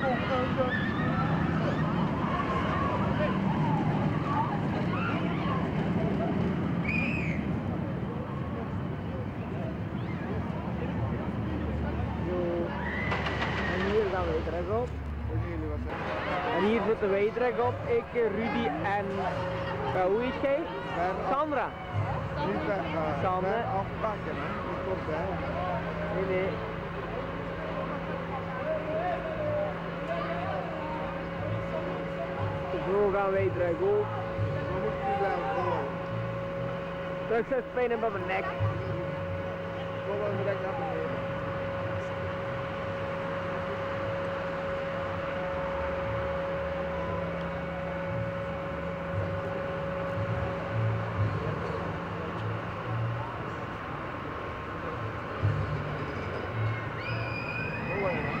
En hier gaan wij terug op. En hier zitten wij terug op. Ik, Rudy en uh, hoe heet jij? Sandra. Uh, Samen. bij afpakken, hè? Nee, nee. Gaan wij terug op. Dan moet je blijven volgen. Succes pijn in mijn nek. Direct. Mooi, hè?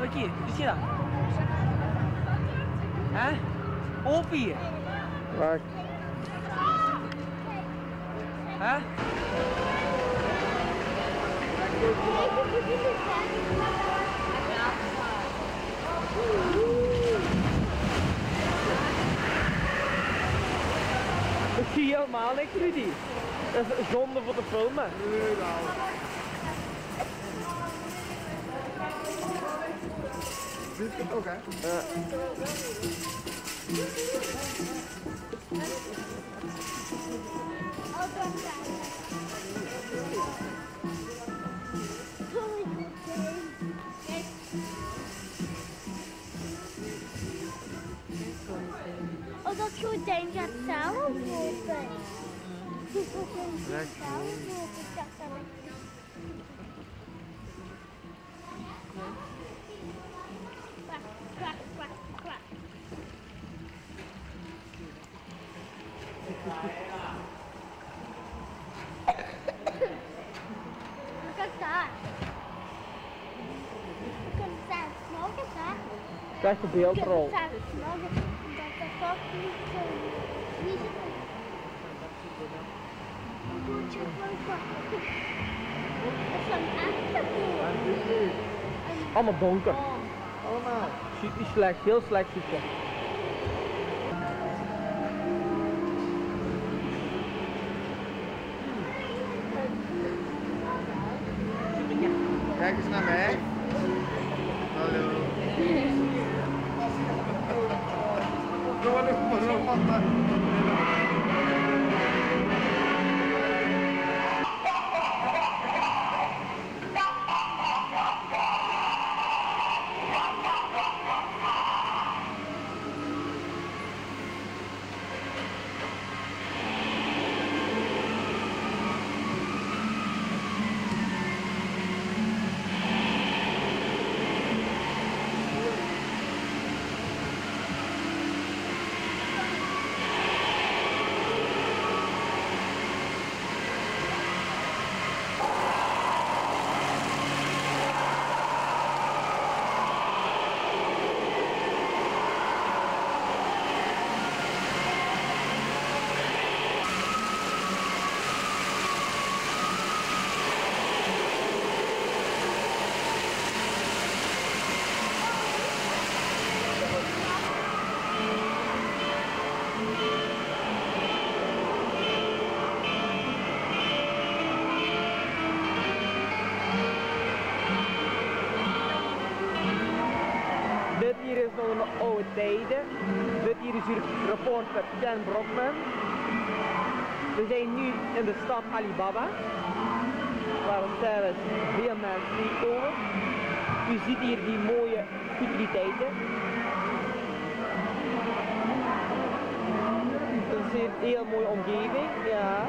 heb ik hier? Zie je dat? Hè? Wacht. Hè? Ik zie helemaal niks, Rudy. Dat is zonde voor de filmen. Is het ook, hè? Oh, dat gordijn gaat zelf open. Dat gordijn gaat Kijk daar. Zelf smoken daar. Dat is de beeldrol. Zelf smoken. Dat niet zo... Dat is een Allemaal donker. allemaal. Ziet niet slecht, heel slecht ziet je. Kijk eens naar mij. Hallo. Kom maar nog tijden. Dit hier is hier reporter Ken Brockman. We zijn nu in de stad Alibaba, waar zelfs veel mensen komen. U ziet hier die mooie utiliteiten. Het is een heel mooie omgeving, ja.